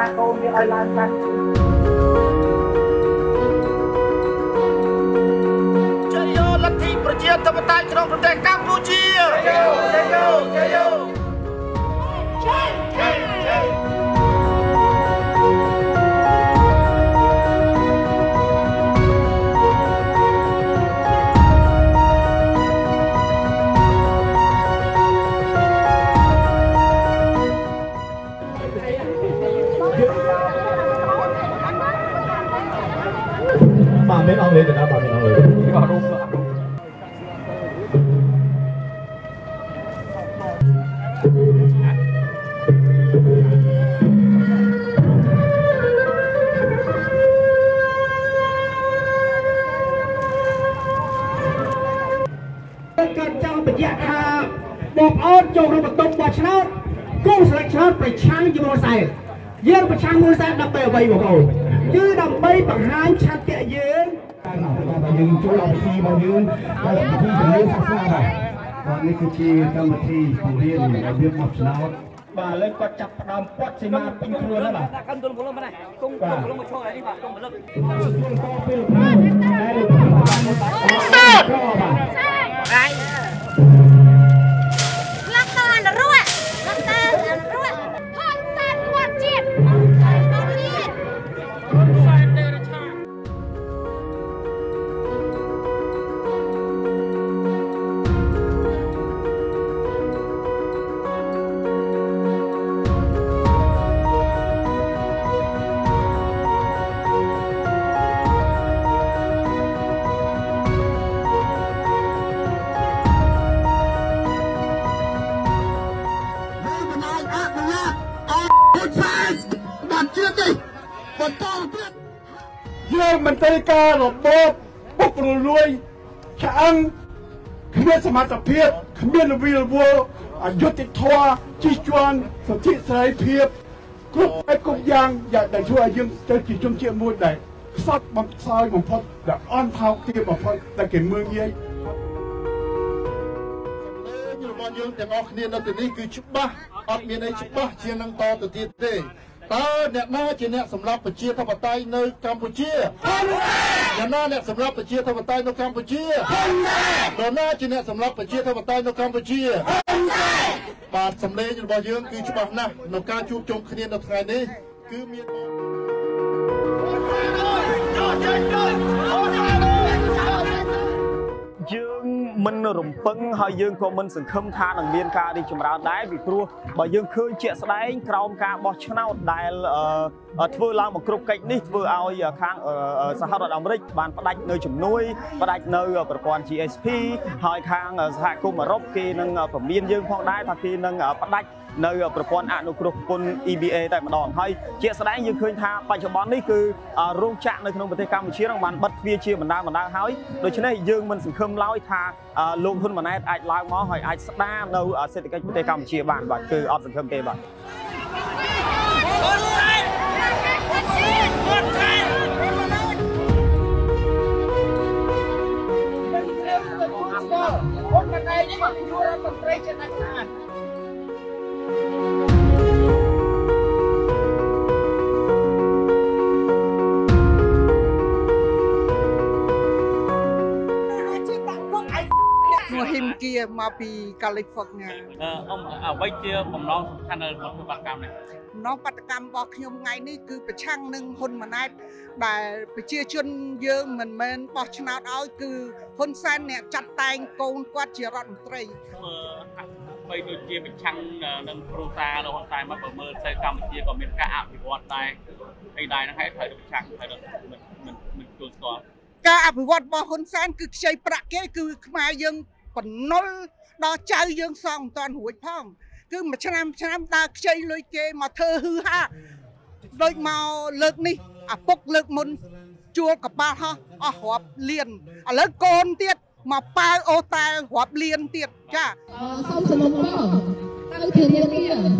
សារ បាទមានអង់គ្លេសទេណាបាទមានអង់គ្លេសអត់រូបអត់រូបកើតចង់បញ្ជាក់ថាបងប្អូនចូលរួមបន្ទប់បោះឆ្នោតគូស្លេចឆ្នោតប្រឆាំងជាមួយសែនយើងប្រឆាំងមួយសែនដើម្បីអ្វីបងប្អូនគឺដើម្បីបង្ហាញឆន្ទៈយើងបាទ យើងចូលដល់ពិធីរបស់យើងដល់ពិធីជំនឿសាសនាបាទបាទនេះគឺជាកម្មវិធីបង្រៀនរបៀបបោះឆ្នោតបាទឥឡូវគាត់ចាប់ផ្ដើមពាត់សីមាពេញខ្លួនហើយបាទដាក់កាន់ទល់ព្រលឹមហ្នឹងគង់គង់ព្រលឹមមកឈរនេះបាទគង់ព្រលឹមលោក មិនត្រូវការរបបពុករលួយឆ្អឹងគ្មានសមត្ថភាពគ្មានលវិលវល់អយុត្តិធម៌ជិះជាន់សិទ្ធិសេរីភាពគ្រប់បែបគ្រប់យ៉ាងយ៉ាងដែលធ្វើឲ្យយើងទៅជាជនជាតិមួយដែលខ្សត់បំខ្សោយបំផុតដែលអន់ថោកទាបបំផុតដែលគេមើងងាយរបស់យើងទាំងអស់គ្នានៅទីនេះគឺច្បាស់អត់មានអីច្បាស់ជានឹងតទៅទៀតទេ តើអ្នកណាជាអ្នកសម្រាប់ប្រជាធិបតេយ្យនៅកម្ពុជាអ្នកណាអ្នកសម្រាប់ប្រជាធិបតេយ្យនៅកម្ពុជាអ្នកណាជាអ្នកសម្រាប់ប្រជាធិបតេយ្យនៅកម្ពុជាបាទសម្លេងរបស់យើងគឺច្បាស់ណាស់នៅការជួបជុំគ្នានៅថ្ងៃនេះគឺមាន មិនរំពឹងហើយយើងក៏មិនសង្ឃឹមថានឹងមានការរីកចម្រើនដែរពីព្រោះបើយើងឃើញជាក់ស្ដែងក្រោមការបោះឆ្នោតដែលអឺធ្វើឡើងមកគ្រប់កិច្ចនេះធ្វើឲ្យខាងអឺសហរដ្ឋអាមេរិកបានផ្ដាច់នៅជំនួយផ្ដាច់នៅប្រព័ន្ធ GSP ហើយខាងសហគមន៍អឺរ៉ុបគេនឹងប្រមានយើងផងដែរថាគេនឹងផ្ដាច់នៅប្រព័ន្ធអនុគ្រោះពន្ធ EBA តែម្ដងហើយជាក់ស្ដែងយើងឃើញថាបច្ចុប្បន្ននេះគឺរោងចក្រនៅក្នុងប្រទេសកម្ពុជានឹងបានបិទទ្វារជាបណ្ដាបណ្ដាហើយដូច្នេះយើងមិនសង្ឃឹមឡើយថាលោកហ៊ុនម៉ាណែតអាចឡើងមកហើយអាចស្ដារនៅសេដ្ឋកិច្ចប្រទេសកម្ពុជាបានបាទគឺអត់សង្ឃឹមទេបាទហ៊ុនម៉ាណែតនេះមកជួរដ្ឋមន្ត្រីជាដាច់ខាត ហ៊ីមគៀមកពីកាលីហ្វ័រញ៉ាអឺអ៊ំអ្វីជាបំណងសំខាន់នៅក្នុងធ្វើបាតកម្មនេះម្ដងបដកម្មរបស់ខ្ញុំថ្ងៃនេះគឺប្រឆាំងនឹងហ៊ុនម៉ាណែតដែលប្រជាជនយើងមិនមែនបោះឆ្នោតឲ្យគឺហ៊ុនសែនអ្នកចាត់តែងកូនគាត់ជារដ្ឋមន្ត្រីធ្វើហាក់បីដូចជាប្រឆាំងនឹងគ្រួសារលោកហ៊ុនសែនមកបើមើលទៅកម្ពុជាក៏មានការអភិវឌ្ឍដែរអីដែរហ្នឹងហើយត្រូវតែប្រឆាំងត្រូវតែមិនមិនមិនទទួលស្គាល់ការអភិវឌ្ឍរបស់ហ៊ុនសែនគឺខ្ចីប្រាក់គេគឺខ្មែរយើង បំណុលដល់ចៅយើងសងមិនតាន់រួចផង គឺមួយឆ្នាំឆ្នាំដើរខ្ចីលុយគេមកធ្វើហឺហាដូចមកលើកនេះអាពុកលើកមុនជួលកប៉ាល់ហោះអស់រាប់លានឥឡូវកូនទៀតមកប៉ាវអូតែរាប់លានទៀតចាសូមសំណូមពរទៅធានាគារអាក្រមលើ